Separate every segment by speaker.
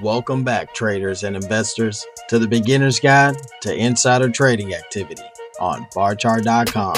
Speaker 1: Welcome back, traders and investors, to the beginner's guide to insider trading activity on barchart.com.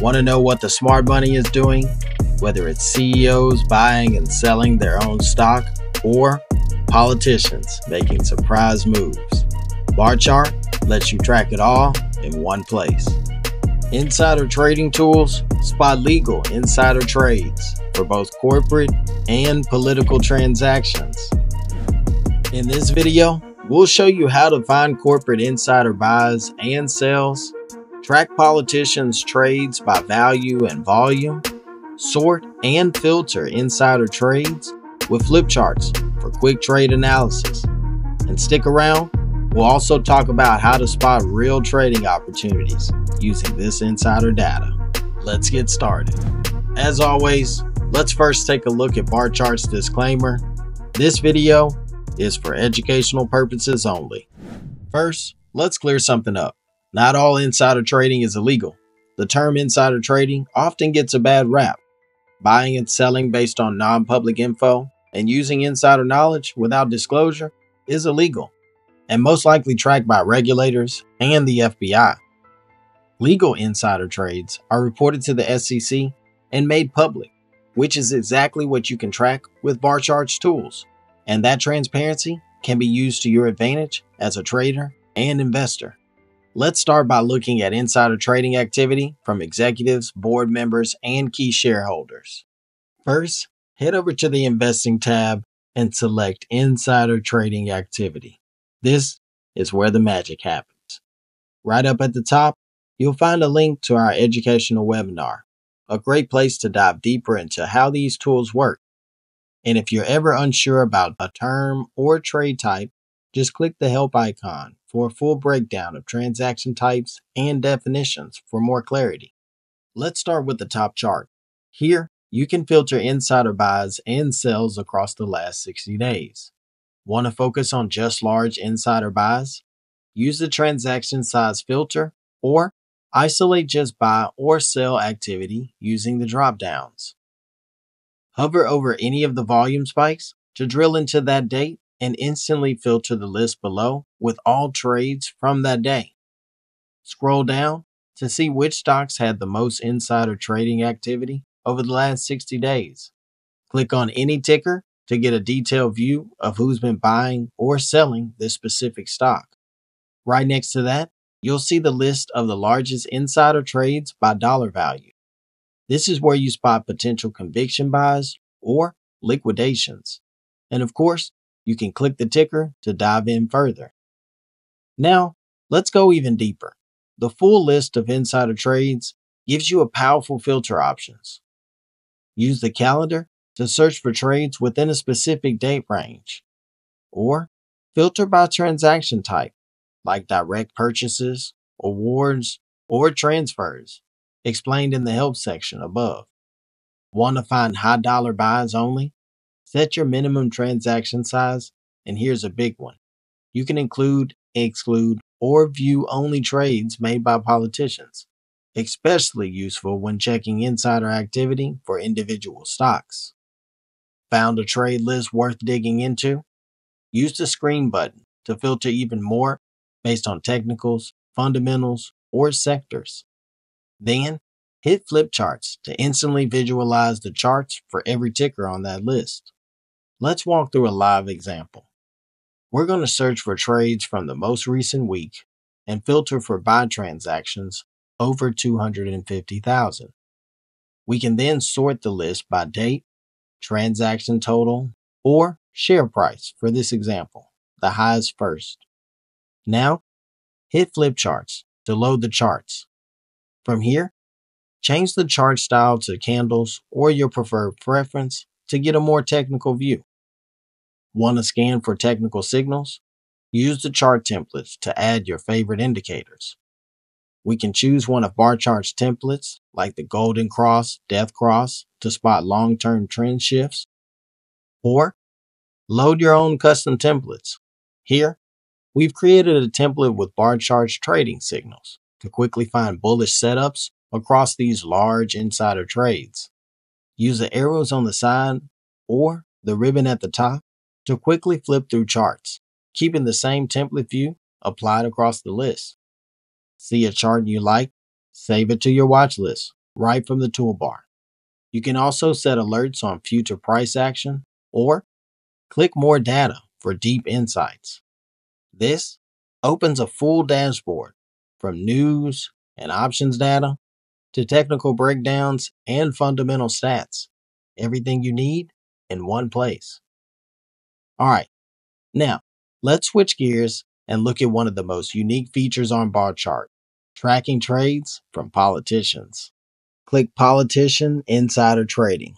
Speaker 1: Want to know what the smart money is doing? Whether it's CEOs buying and selling their own stock or politicians making surprise moves. Barchart lets you track it all in one place. Insider trading tools spot legal insider trades for both corporate and political transactions. In this video, we'll show you how to find corporate insider buys and sells, track politicians' trades by value and volume, sort and filter insider trades with flip charts for quick trade analysis. And stick around, we'll also talk about how to spot real trading opportunities using this insider data. Let's get started. As always, let's first take a look at Barchart's disclaimer. This video is for educational purposes only. First, let's clear something up. Not all insider trading is illegal. The term insider trading often gets a bad rap. Buying and selling based on non public info and using insider knowledge without disclosure is illegal and most likely tracked by regulators and the FBI. Legal insider trades are reported to the SEC and made public, which is exactly what you can track with Barchart's tools and that transparency can be used to your advantage as a trader and investor. Let's start by looking at insider trading activity from executives, board members, and key shareholders. First, head over to the Investing tab and select Insider Trading Activity. This is where the magic happens. Right up at the top, you'll find a link to our educational webinar, a great place to dive deeper into how these tools work and if you're ever unsure about a term or trade type, just click the help icon for a full breakdown of transaction types and definitions for more clarity. Let's start with the top chart. Here, you can filter insider buys and sells across the last 60 days. Want to focus on just large insider buys? Use the transaction size filter or isolate just buy or sell activity using the drop downs. Hover over any of the volume spikes to drill into that date and instantly filter the list below with all trades from that day. Scroll down to see which stocks had the most insider trading activity over the last 60 days. Click on any ticker to get a detailed view of who's been buying or selling this specific stock. Right next to that, you'll see the list of the largest insider trades by dollar value. This is where you spot potential conviction buys or liquidations. And of course, you can click the ticker to dive in further. Now, let's go even deeper. The full list of insider trades gives you a powerful filter options. Use the calendar to search for trades within a specific date range. Or filter by transaction type, like direct purchases, awards, or transfers explained in the help section above. Want to find high dollar buys only? Set your minimum transaction size, and here's a big one. You can include, exclude, or view only trades made by politicians, especially useful when checking insider activity for individual stocks. Found a trade list worth digging into? Use the screen button to filter even more based on technicals, fundamentals, or sectors. Then hit flip charts to instantly visualize the charts for every ticker on that list. Let's walk through a live example. We're going to search for trades from the most recent week and filter for buy transactions over 250,000. We can then sort the list by date, transaction total, or share price for this example, the highest first. Now, hit flip charts to load the charts. From here, change the chart style to candles or your preferred preference to get a more technical view. Want to scan for technical signals? Use the chart templates to add your favorite indicators. We can choose one of Barchart's templates, like the Golden Cross, Death Cross, to spot long term trend shifts. Or load your own custom templates. Here, we've created a template with Barchart's trading signals to quickly find bullish setups across these large insider trades. Use the arrows on the side or the ribbon at the top to quickly flip through charts, keeping the same template view applied across the list. See a chart you like? Save it to your watch list right from the toolbar. You can also set alerts on future price action or click more data for deep insights. This opens a full dashboard from news and options data to technical breakdowns and fundamental stats. Everything you need in one place. All right, now let's switch gears and look at one of the most unique features on Barchart tracking trades from politicians. Click Politician Insider Trading.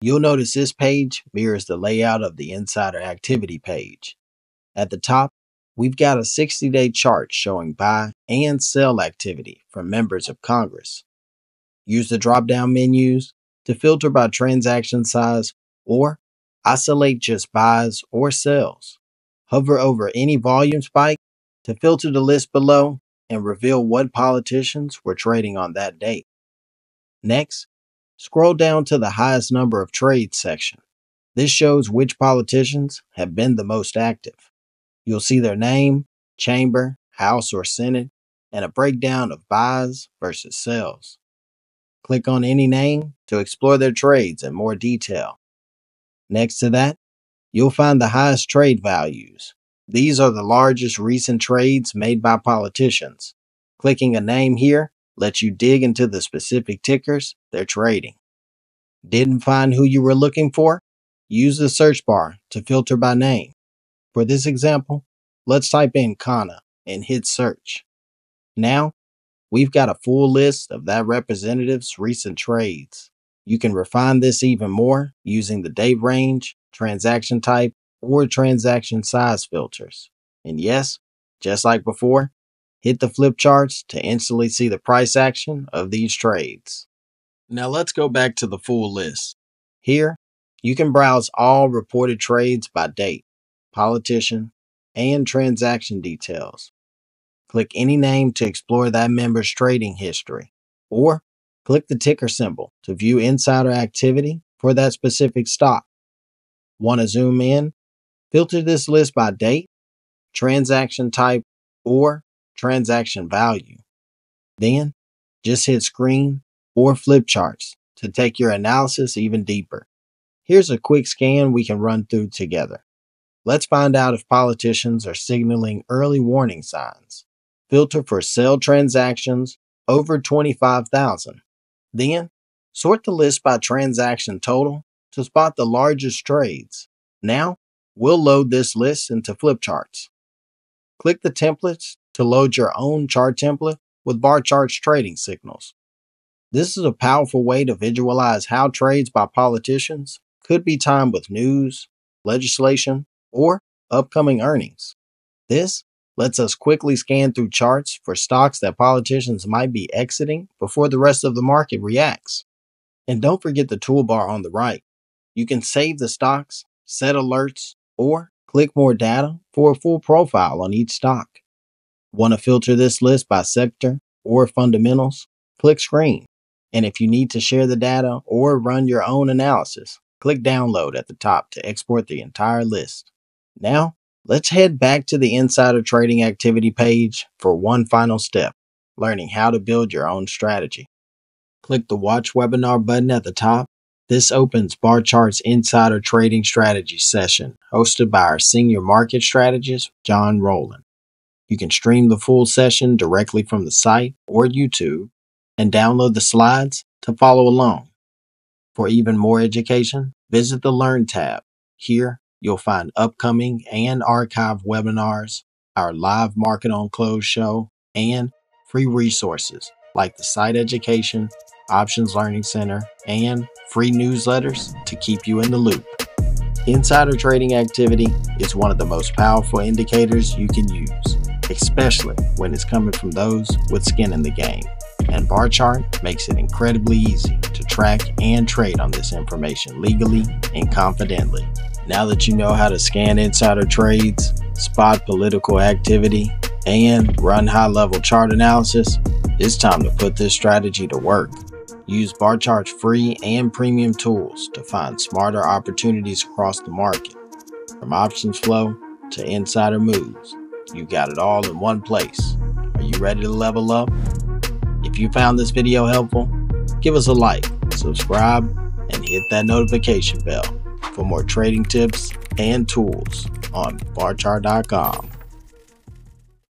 Speaker 1: You'll notice this page mirrors the layout of the Insider Activity page. At the top, we've got a 60 day chart showing buy and sell activity from members of Congress. Use the drop down menus to filter by transaction size or isolate just buys or sells. Hover over any volume spike to filter the list below and reveal what politicians were trading on that date. Next, scroll down to the highest number of trades section. This shows which politicians have been the most active. You'll see their name, chamber, House or Senate, and a breakdown of buys versus sells. Click on any name to explore their trades in more detail. Next to that, you'll find the highest trade values. These are the largest recent trades made by politicians. Clicking a name here lets you dig into the specific tickers they're trading. Didn't find who you were looking for? Use the search bar to filter by name. For this example, let's type in Khanna and hit search. Now, we've got a full list of that representative's recent trades. You can refine this even more using the date range, transaction type, or transaction size filters. And yes, just like before, Hit the flip charts to instantly see the price action of these trades. Now let's go back to the full list. Here, you can browse all reported trades by date, politician, and transaction details. Click any name to explore that member's trading history, or click the ticker symbol to view insider activity for that specific stock. Want to zoom in? Filter this list by date, transaction type, or transaction value. Then just hit screen or flip charts to take your analysis even deeper. Here's a quick scan we can run through together. Let's find out if politicians are signaling early warning signs. Filter for sell transactions over 25,000. Then sort the list by transaction total to spot the largest trades. Now we'll load this list into flip charts. Click the templates to load your own chart template with Barchart's trading signals. This is a powerful way to visualize how trades by politicians could be timed with news, legislation, or upcoming earnings. This lets us quickly scan through charts for stocks that politicians might be exiting before the rest of the market reacts. And don't forget the toolbar on the right. You can save the stocks, set alerts, or click more data for a full profile on each stock. Want to filter this list by sector or fundamentals? Click Screen. And if you need to share the data or run your own analysis, click Download at the top to export the entire list. Now, let's head back to the Insider Trading Activity page for one final step learning how to build your own strategy. Click the Watch Webinar button at the top. This opens Barchart's Insider Trading Strategy session, hosted by our Senior Market Strategist, John Rowland. You can stream the full session directly from the site or YouTube and download the slides to follow along. For even more education, visit the Learn tab. Here, you'll find upcoming and archived webinars, our live Market on Close show, and free resources like the Site Education, Options Learning Center, and free newsletters to keep you in the loop. Insider trading activity is one of the most powerful indicators you can use especially when it's coming from those with skin in the game. And Barchart makes it incredibly easy to track and trade on this information legally and confidently. Now that you know how to scan insider trades, spot political activity, and run high level chart analysis, it's time to put this strategy to work. Use Barchart's free and premium tools to find smarter opportunities across the market. From options flow to insider moves, you got it all in one place. Are you ready to level up? If you found this video helpful, give us a like, subscribe, and hit that notification bell for more trading tips and tools on barchart.com.